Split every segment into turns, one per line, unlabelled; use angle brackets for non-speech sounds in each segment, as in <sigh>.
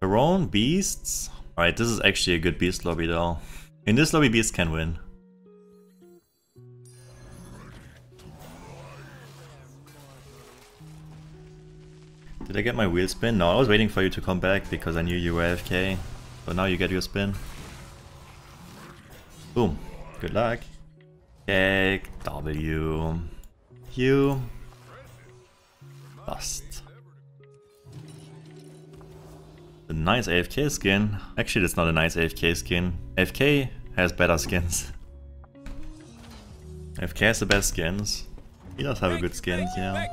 Baron, Beasts. Alright, this is actually a good Beast lobby though. In this lobby, beasts can win. Did I get my wheel spin? No, I was waiting for you to come back because I knew you were AFK. But now you get your spin. Boom. Good luck. Cake, W, U, Bust. A nice AFK skin. Actually, that's not a nice AFK skin. AFK has better skins. AFK has the best skins. He does have a good skins, yeah.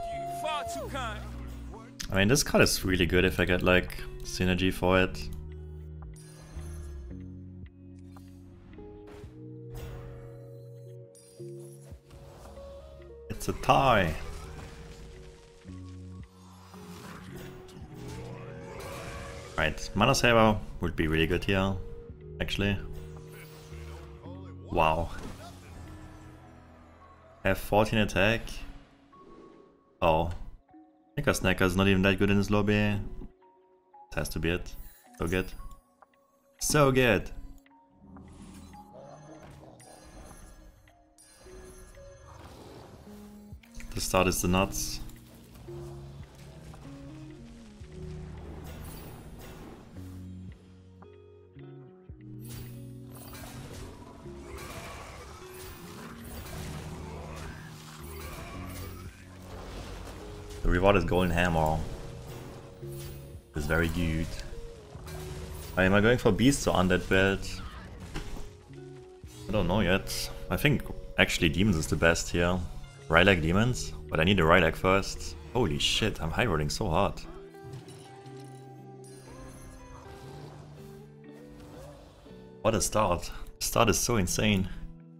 I mean, this card is really good if I get like synergy for it. It's a tie. Right, Mana would be really good here, actually. Wow. Have 14 attack. Oh. Snicker Snacker is not even that good in this lobby. This has to be it. So good. So good. The start is the nuts. Reward is golden hammer. It's very good. Am I going for beast or undead build? I don't know yet. I think actually demons is the best here. Rylak demons? But I need a Rylak first. Holy shit, I'm high rolling so hard. What a start. Start is so insane.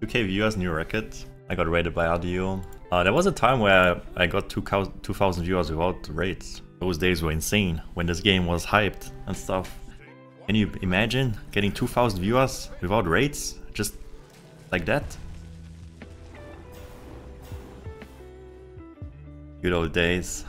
2k viewers, new record. I got raided by Rdu. Uh, there was a time where I got 2000 viewers without raids. Those days were insane, when this game was hyped and stuff. Can you imagine getting 2000 viewers without raids? Just like that? Good old days.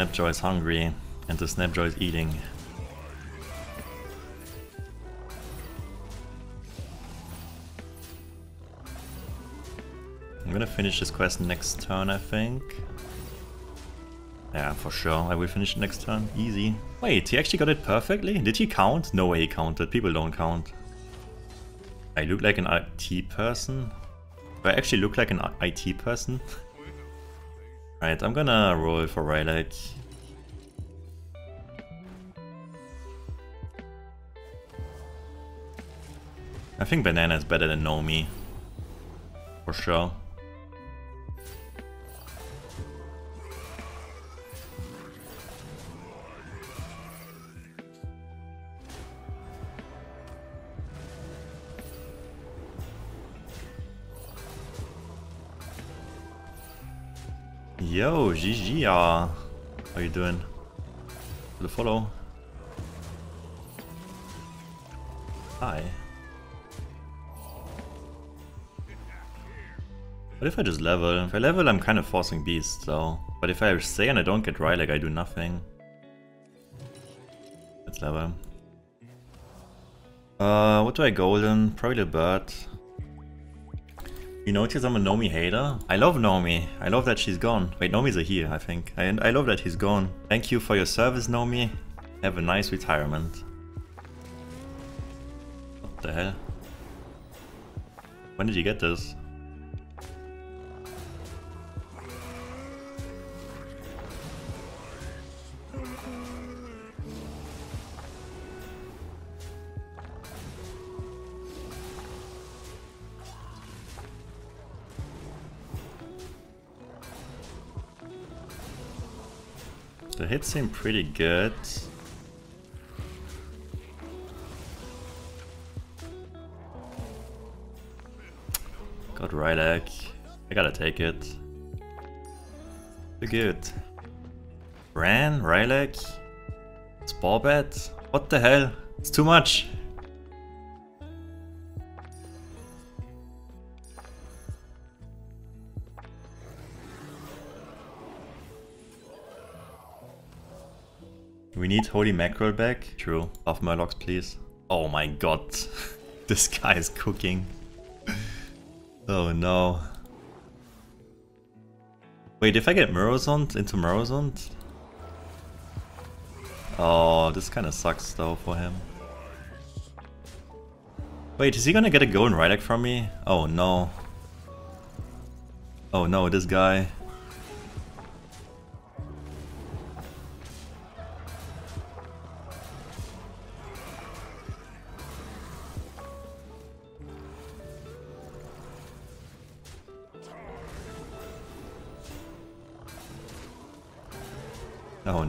Snapjaw is hungry and the Snapjaw is eating. I'm gonna finish this quest next turn, I think. Yeah, for sure. I will finish it next turn. Easy. Wait, he actually got it perfectly? Did he count? No way he counted. People don't count. I look like an IT person? Do I actually look like an IT person? <laughs> right, I'm gonna roll for Rylak. I think Banana is better than Nomi. For sure. Yo, GG, uh, how you doing? For the follow. Hi. What if I just level? If I level, I'm kind of forcing beast, so... But if I stay and I don't get right, like I do nothing. Let's level. Uh, what do I golden? Probably the bird. You notice I'm a Nomi hater? I love Nomi. I love that she's gone. Wait, Nomi's a here, I think. And I love that he's gone. Thank you for your service, Nomi. Have a nice retirement. What the hell? When did you get this? Hits seem pretty good. Got Rylak. I gotta take it. good. Ran, Rylak, Sporebat. What the hell? It's too much. Need Holy Mackerel back. True. Buff Murlocs, please. Oh my god. <laughs> this guy is cooking. oh no. Wait, if I get Murozond into Murozond? Oh, this kinda sucks though for him. Wait, is he gonna get a golden Rylak from me? Oh no. Oh no, this guy.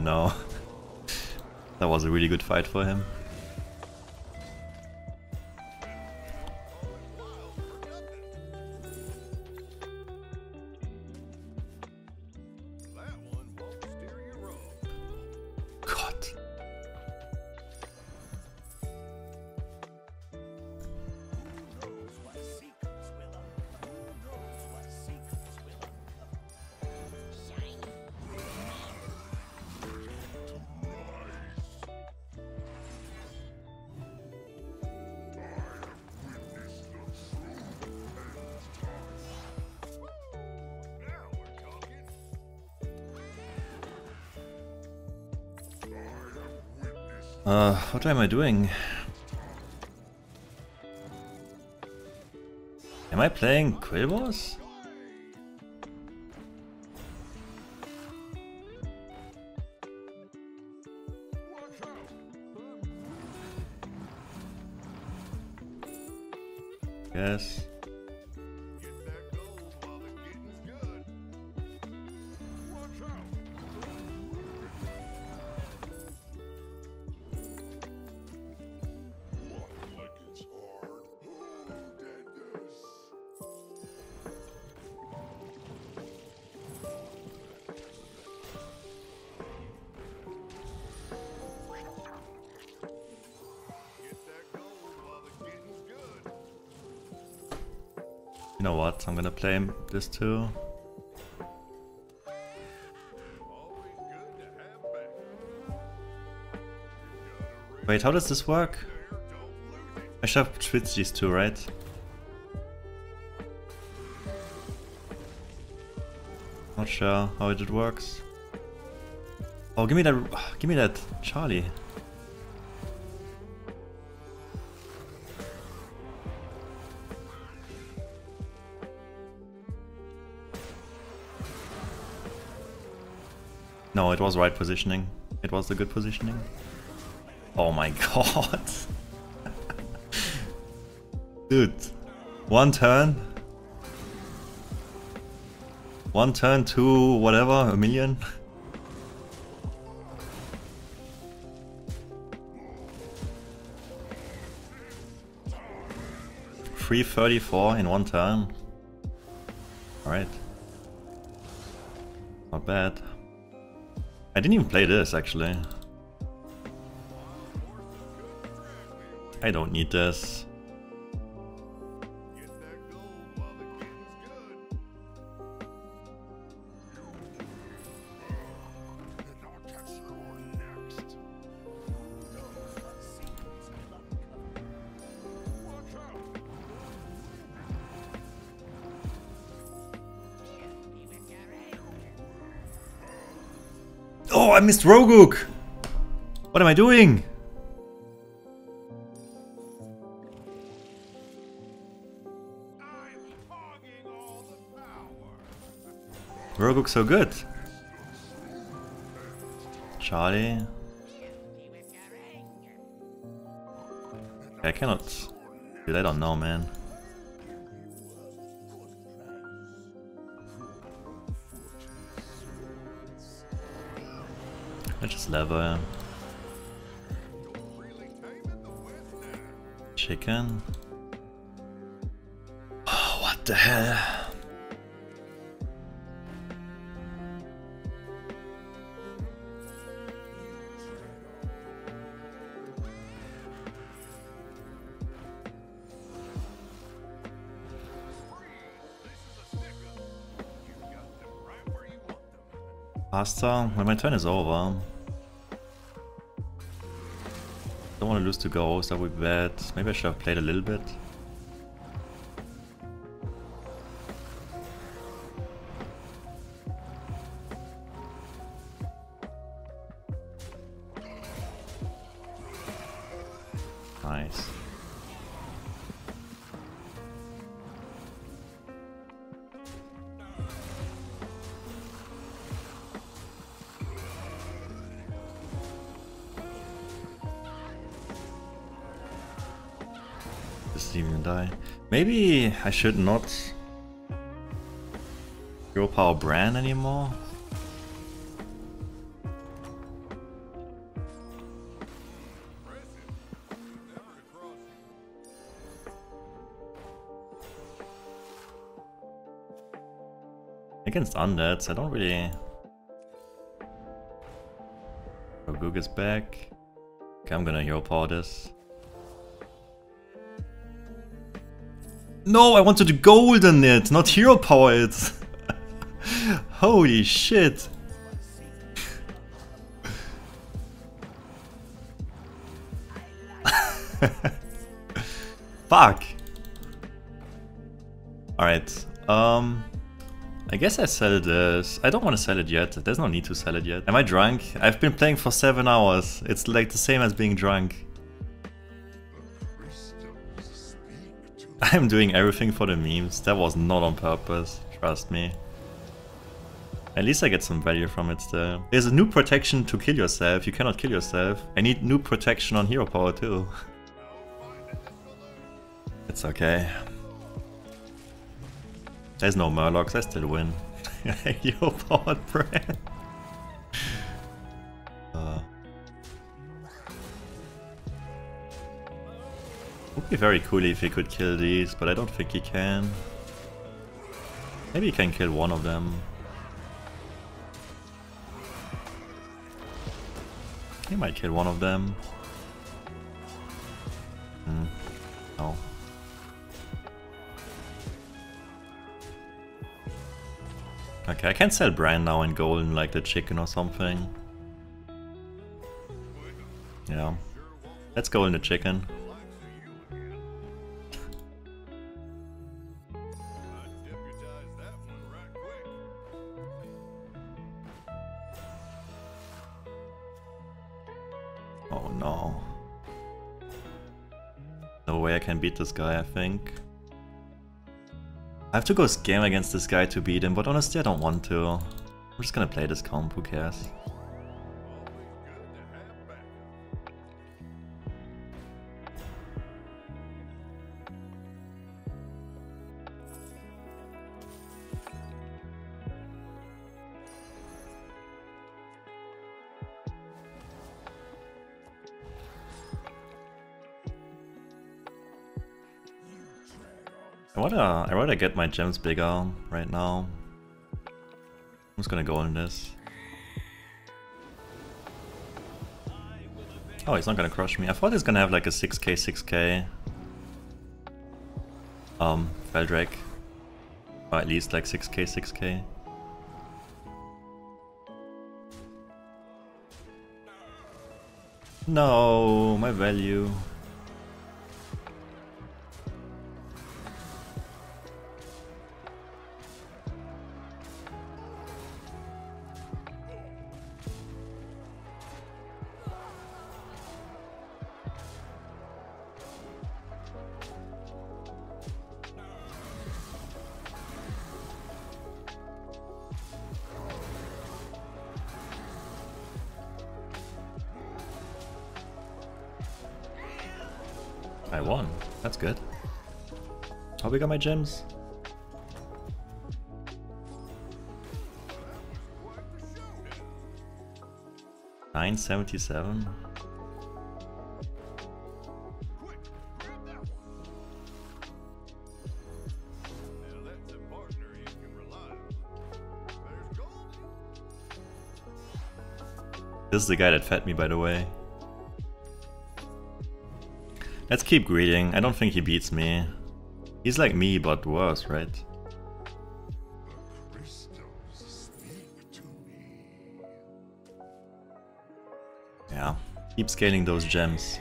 No. that was a really good fight for him. Uh, what am I doing? Am I playing Quillboss? Yes. You know what? I'm gonna play this too. Wait, how does this work? I should have switched these two, right? Not sure how it works. Oh, give me that, give me that Charlie. It was right positioning. It was the good positioning. Oh my <laughs> god. Dude. One turn. One turn to whatever, a million. Three thirty-four in one turn. Alright. Not bad. I didn't even play this, actually. I don't need this. Oh, I missed Roguk! What am I doing? Roguk's so good. Charlie. I cannot... Dude, I don't know, man. I just level. Uh, chicken. Oh, what the hell? when my turn is over. Don't want to lose to Ghost, that would be bad. Maybe I should have played a little bit. I should not Hero Power Brann anymore. Against undeads, I don't really... Oh, Goog is back. Okay, I'm gonna hero power this. No, I wanted to golden it, not hero power it. <laughs> Holy shit. <laughs> Fuck. Alright, um... I guess I sell this. I don't want to sell it yet. There's no need to sell it yet. Am I drunk? I've been playing for 7 hours. It's like the same as being drunk. <laughs> I'm doing everything for the memes. That was not on purpose. Trust me. At least I get some value from it still. There's a new protection to kill yourself. You cannot kill yourself. I need new protection on hero power too. <laughs> it's okay. There's no Murlocs, I still win. <laughs> Hero powered Brann. Uh, would be very cool if he could kill these, but I don't think he can. Maybe he can kill one of them. He might kill one of them. Hmm. No. Okay, I can sell Brann now in golden like the chicken or something. Yeah. Let's go in the chicken. No way I can beat this guy, I think. I have to go scam against this guy to beat him, but honestly I don't want to. I'm just gonna play this comp, who cares? I wanna, I wanna get my gems bigger right now. I'm just gonna go in this. Oh, he's not gonna crush me. I thought he's gonna have like a 6k, 6k. Um, Feldrake. Or at least like 6k, 6k. No, my value. I won. That's good. How big are my gems? Nine seventy seven. This is the guy that fed me, by the way. Let's keep greeting. I don't think he beats me. He's like me, but worse, right? Yeah. Keep scaling those gems.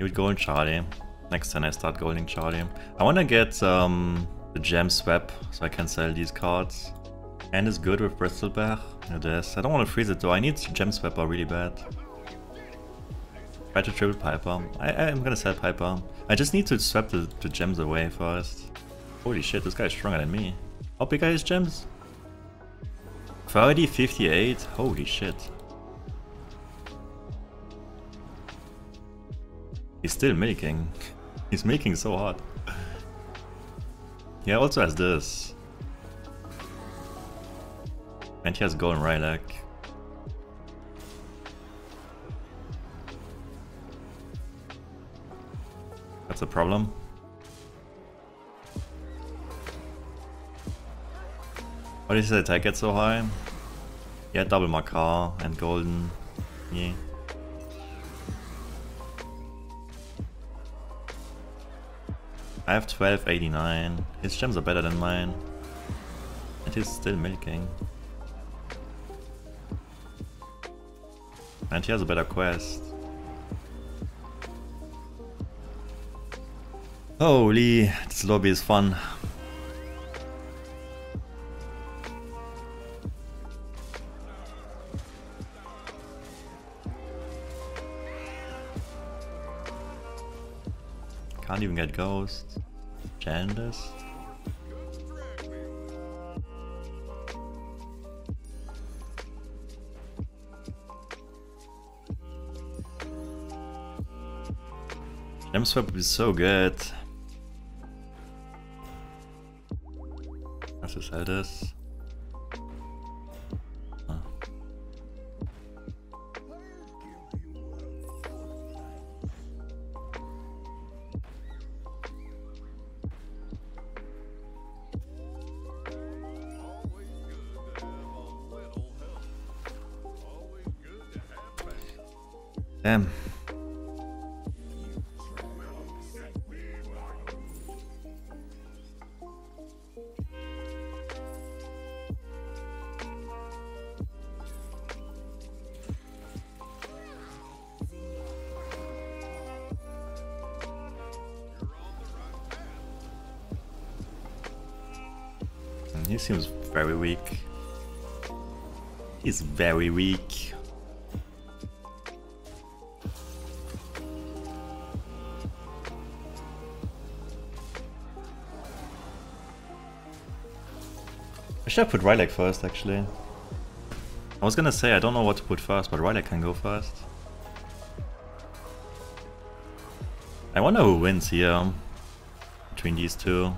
You would go in Charlie. Next time I start golding Charlie. I wanna get um, the gem swap so I can sell these cards. And it's good with Bristleback. It is. I don't want to freeze it though. I need gem swapper really bad. Try to triple Piper. I, I'm gonna sell Piper. I just need to swap the, the gems away first. Holy shit, this guy's stronger than me. How big are his gems? 30, 58? Holy shit. He's still milking. <laughs> He's milking so hard. He also has this. And he has golden Rylak. A problem. Why did his attack get so high? Yeah, double Makar and golden. Yeah. I have 1289. His gems are better than mine. And he's still milking. And he has a better quest. Holy, this lobby is fun. Can't even get ghosts. Jandas. Gem swap is so good. Let's He seems very weak. He's very weak. I should have put Rylak first, actually. I was gonna say I don't know what to put first, but Rylak can go first. I wonder who wins here between these two.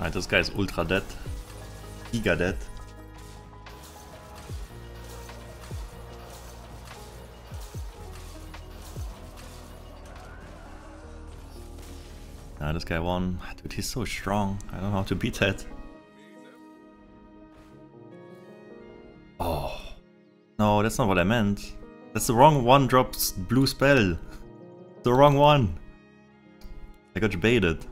Alter, this guy is ultra dead. Giga dead. Nah, this guy won. Dude, he's so strong. I don't know how to beat that. Oh. No, that's not what I meant. That's the wrong one drops blue spell. The wrong one. I got baited.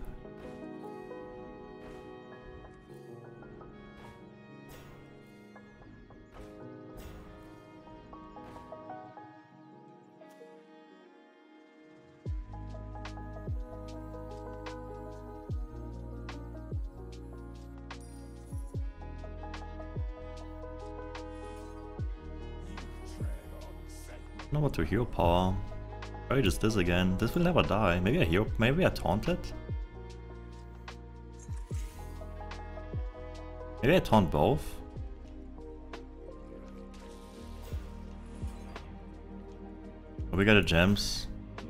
To hero power. Probably just this again. This will never die. Maybe I hero maybe I taunt it? Maybe I taunt both? Oh, we got a gems.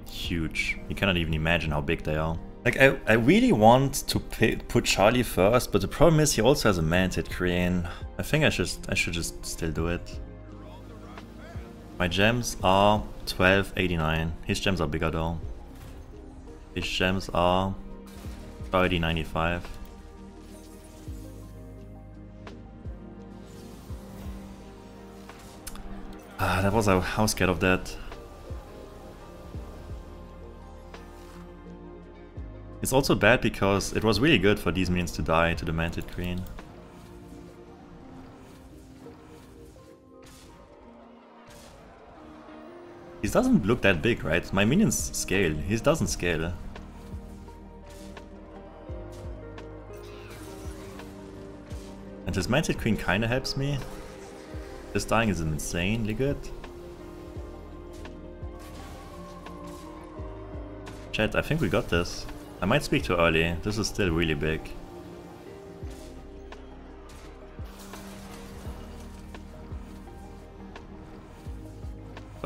Huge. You cannot even imagine how big they are. Like, I, I really want to put Charlie first, but the problem is he also has a Mantid Queen. I think I should I should just still do it. My gems are 1289. His gems are bigger though. His gems are 3095. Ah, that was a was scared of that. It's also bad because it was really good for these minions to die to the Mantid Queen. He doesn't look that big, right? My minions scale. He doesn't scale. And this Mantid Queen kinda helps me. This dying is insanely good. Chat, I think we got this. I might speak too early. This is still really big.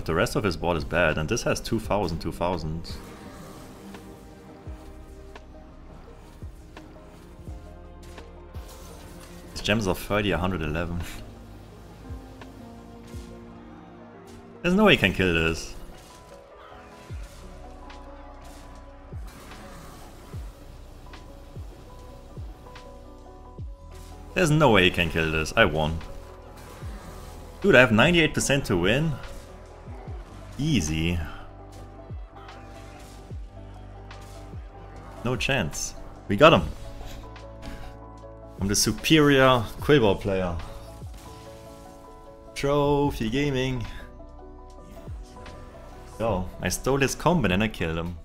But the rest of his board is bad, and this has 2000, 2000. His gems are 30, 111. There's no way he can kill this. There's no way he can kill this. I won. Dude, I have 98% to win? Easy. No chance. We got him. I'm the superior Quilboar player. Trophy gaming. So, I stole his combo and then I killed him.